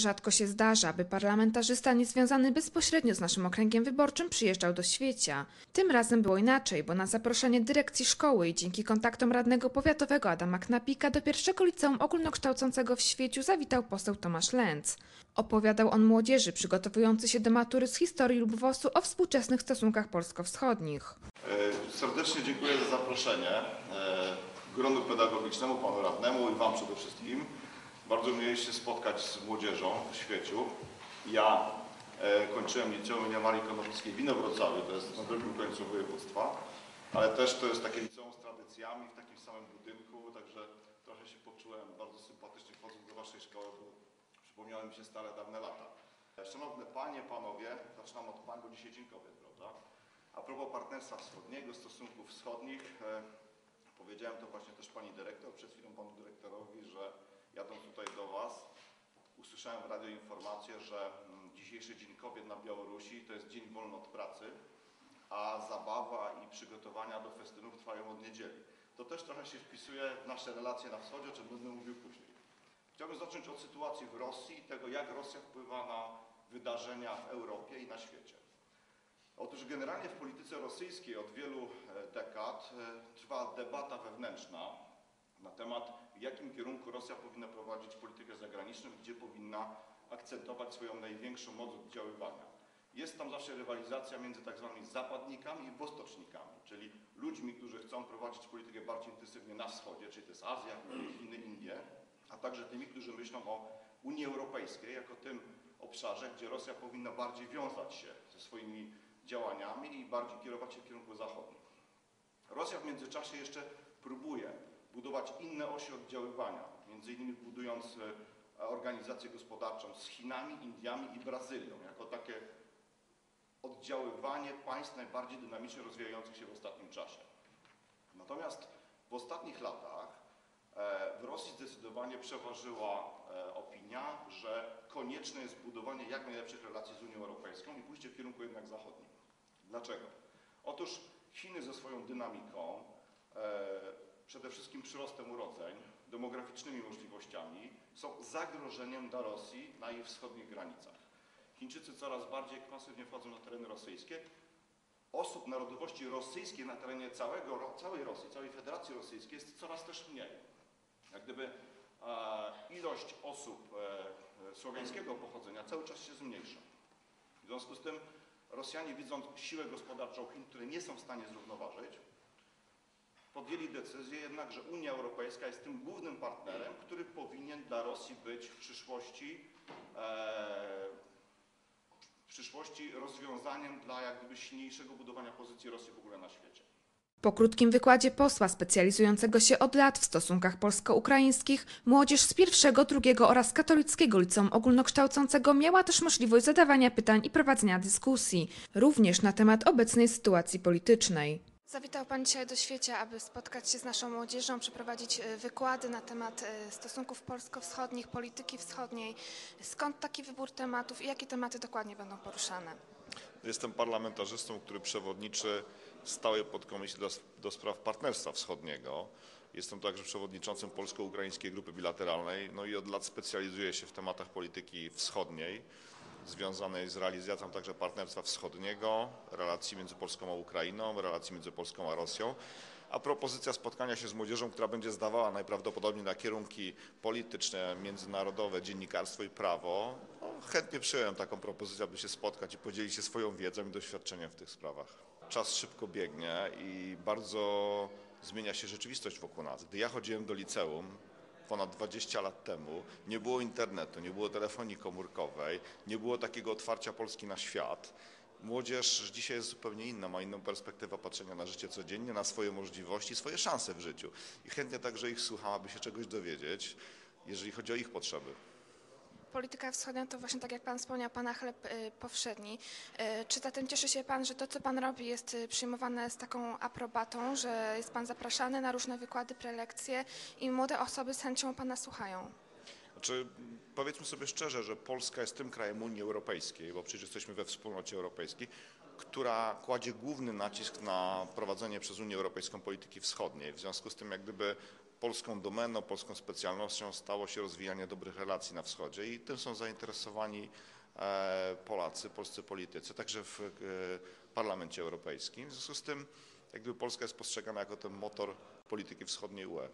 Rzadko się zdarza, by parlamentarzysta niezwiązany bezpośrednio z naszym okręgiem wyborczym przyjeżdżał do Świecia. Tym razem było inaczej, bo na zaproszenie dyrekcji szkoły i dzięki kontaktom radnego powiatowego Adama Knapika do pierwszego liceum ogólnokształcącego w Świeciu zawitał poseł Tomasz Lenz. Opowiadał on młodzieży przygotowujący się do matury z historii lub WOS-u o współczesnych stosunkach polsko-wschodnich. E, Serdecznie dziękuję za zaproszenie e, gronu pedagogicznemu, panu radnemu i wam przede wszystkim. Bardzo miło się spotkać z młodzieżą w świeciu. Ja e, kończyłem liceum imienia Marii Konopnickiej w Inowrocławiu, to jest na drugim końcu województwa, ale też to jest takie liceum z tradycjami w takim samym budynku, także trochę się poczułem bardzo sympatycznie wchodząc do waszej szkoły, bo przypomniały mi się stare, dawne lata. E, Szanowne panie, panowie, zaczynam od pań, bo dzisiaj Kobiet, prawda? A propos partnerstwa wschodniego, stosunków wschodnich, e, powiedziałem to właśnie też pani dyrektor, przed chwilą panu dyrektorowi, że jadąc tutaj do was, usłyszałem w radio informację, że mm, dzisiejszy Dzień Kobiet na Białorusi to jest dzień wolny od pracy, a zabawa i przygotowania do festynów trwają od niedzieli. To też trochę się wpisuje w nasze relacje na wschodzie, o czym będę mówił później. Chciałbym zacząć od sytuacji w Rosji i tego, jak Rosja wpływa na wydarzenia w Europie i na świecie. Otóż generalnie w polityce rosyjskiej od wielu e, dekad e, trwa debata wewnętrzna na temat, w jakim kierunku Rosja powinna prowadzić politykę zagraniczną, gdzie powinna akcentować swoją największą moc oddziaływania. Jest tam zawsze rywalizacja między tak zwanymi zapadnikami i wostocznikami, czyli ludźmi, którzy chcą prowadzić politykę bardziej intensywnie na wschodzie, czyli to jest Azja, Chiny, Indie, a także tymi, którzy myślą o Unii Europejskiej jako tym obszarze, gdzie Rosja powinna bardziej wiązać się ze swoimi działaniami i bardziej kierować się w kierunku zachodnim. Rosja w międzyczasie jeszcze próbuje budować inne osi oddziaływania, innymi budując e, organizację gospodarczą z Chinami, Indiami i Brazylią, jako takie oddziaływanie państw najbardziej dynamicznie rozwijających się w ostatnim czasie. Natomiast w ostatnich latach e, w Rosji zdecydowanie przeważyła e, opinia, że konieczne jest budowanie jak najlepszych relacji z Unią Europejską i pójście w kierunku jednak zachodnim. Dlaczego? Otóż Chiny ze swoją dynamiką, przede wszystkim przyrostem urodzeń, demograficznymi możliwościami są zagrożeniem dla Rosji na jej wschodnich granicach. Chińczycy coraz bardziej ekspansywnie wchodzą na tereny rosyjskie. Osób narodowości rosyjskiej na terenie całego, całej Rosji, całej Federacji Rosyjskiej jest coraz też mniej. Jak gdyby e, ilość osób e, e, słowiańskiego pochodzenia cały czas się zmniejsza. W związku z tym Rosjanie widząc siłę gospodarczą Chin, które nie są w stanie zrównoważyć, podjęli decyzję jednak, że Unia Europejska jest tym głównym partnerem, który powinien dla Rosji być w przyszłości, e, w przyszłości rozwiązaniem dla jak gdyby silniejszego budowania pozycji Rosji w ogóle na świecie. Po krótkim wykładzie posła specjalizującego się od lat w stosunkach polsko-ukraińskich, młodzież z pierwszego, drugiego oraz katolickiego liceum ogólnokształcącego miała też możliwość zadawania pytań i prowadzenia dyskusji, również na temat obecnej sytuacji politycznej. Zawitał Pan dzisiaj do świecie, aby spotkać się z naszą młodzieżą, przeprowadzić e, wykłady na temat e, stosunków polsko-wschodnich, polityki wschodniej. Skąd taki wybór tematów i jakie tematy dokładnie będą poruszane? Jestem parlamentarzystą, który przewodniczy stałej podkomisji do, do spraw partnerstwa wschodniego. Jestem także przewodniczącym Polsko-Ukraińskiej Grupy Bilateralnej, no i od lat specjalizuję się w tematach polityki wschodniej, związanej z realizacją także partnerstwa wschodniego, relacji między Polską a Ukrainą, relacji między Polską a Rosją. A propozycja spotkania się z młodzieżą, która będzie zdawała najprawdopodobniej na kierunki polityczne, międzynarodowe, dziennikarstwo i prawo, no, chętnie przyjąłem taką propozycję, aby się spotkać i podzielić się swoją wiedzą i doświadczeniem w tych sprawach. Czas szybko biegnie i bardzo zmienia się rzeczywistość wokół nas. Gdy ja chodziłem do liceum, ponad 20 lat temu nie było internetu, nie było telefonii komórkowej, nie było takiego otwarcia Polski na świat. Młodzież dzisiaj jest zupełnie inna, ma inną perspektywę patrzenia na życie codziennie, na swoje możliwości, swoje szanse w życiu. I chętnie także ich słucham, aby się czegoś dowiedzieć, jeżeli chodzi o ich potrzeby. Polityka wschodnia to właśnie tak jak Pan wspomniał, Pana chleb y, powszedni. Y, Czy zatem cieszy się Pan, że to, co Pan robi, jest y, przyjmowane z taką aprobatą, że jest Pan zapraszany na różne wykłady, prelekcje i młode osoby z chęcią Pana słuchają? Znaczy, powiedzmy sobie szczerze, że Polska jest tym krajem Unii Europejskiej, bo przecież jesteśmy we wspólnocie europejskiej, która kładzie główny nacisk na prowadzenie przez Unię Europejską polityki wschodniej. W związku z tym, jak gdyby polską domeną, polską specjalnością stało się rozwijanie dobrych relacji na wschodzie i tym są zainteresowani e, Polacy, polscy politycy, także w e, Parlamencie Europejskim. W związku z tym jakby Polska jest postrzegana jako ten motor polityki wschodniej UE.